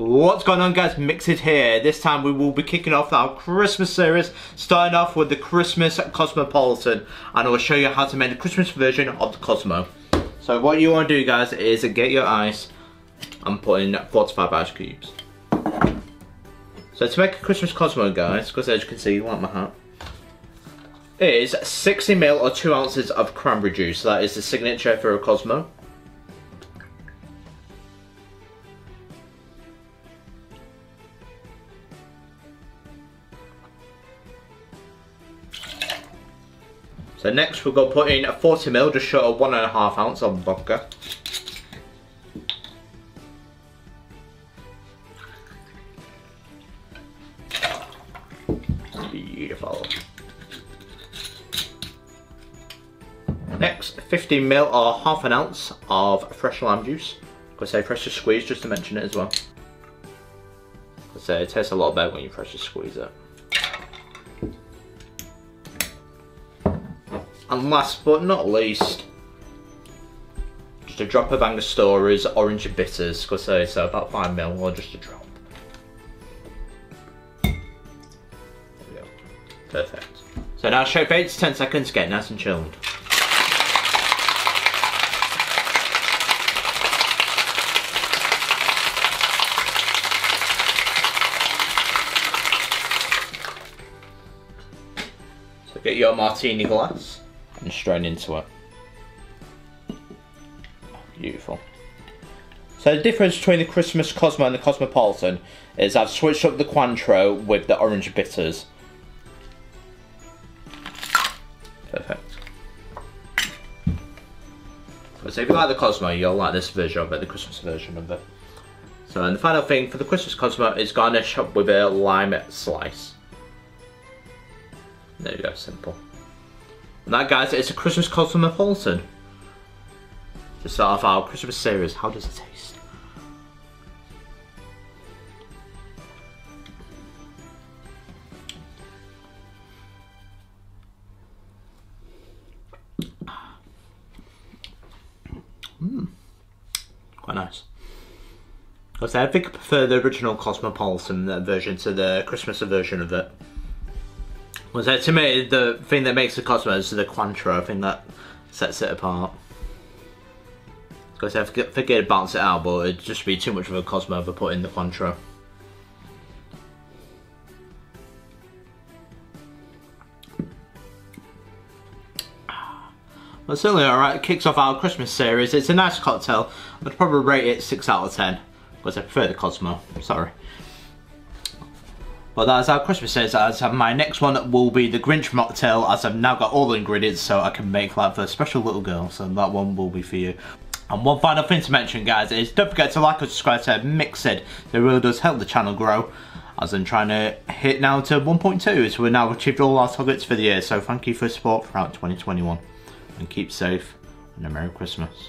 What's going on guys, Mixed here. This time we will be kicking off our Christmas series, starting off with the Christmas Cosmopolitan, and I will show you how to make the Christmas version of the Cosmo. So what you want to do guys is get your ice and put in 45 ice cubes. So to make a Christmas Cosmo guys, because as you can see, you want my hat, is 60ml or 2 ounces of cranberry juice. That is the signature for a Cosmo. So next we're going to put in a 40ml, just short of one and a half ounce of vodka. Beautiful. Next, 15ml or half an ounce of fresh lime juice. I say freshly squeeze just to mention it as well. I say it tastes a lot better when you freshly squeeze it. And last but not least, just a drop of Angostura orange bitters, because say so about 5 mil or just a drop. There we go. Perfect. So now show 8 to 10 seconds get nice and chilled. So get your martini glass and straight into it. Beautiful. So the difference between the Christmas Cosmo and the Cosmopolitan is I've switched up the Cointreau with the orange bitters. Perfect. So if you like the Cosmo, you'll like this version of it, the Christmas version of it. So and the final thing for the Christmas Cosmo is garnish up with a lime slice. There you go, simple. That, guys, is a Christmas Cosmopolitan. To start off our Christmas series, how does it taste? Mmm, quite nice. I think I prefer the original Cosmopolitan uh, version to the Christmas version of it. Was that to me the thing that makes the Cosmo is the Cointreau thing that sets it apart. Because I forget, forget to balance it out, but it'd just be too much of a Cosmo if I put in the Cointreau. Well, certainly alright, it kicks off our Christmas series. It's a nice cocktail. I'd probably rate it 6 out of 10. Because I prefer the Cosmo, sorry. But that's our Christmas series. As my next one will be the Grinch mocktail, as I've now got all the ingredients, so I can make that for a special little girl. So that one will be for you. And one final thing to mention, guys, is don't forget to like and subscribe to Mixed. It really does help the channel grow. As I'm trying to hit now to 1.2, so we've now achieved all our targets for the year. So thank you for support throughout 2021. And keep safe, and a Merry Christmas.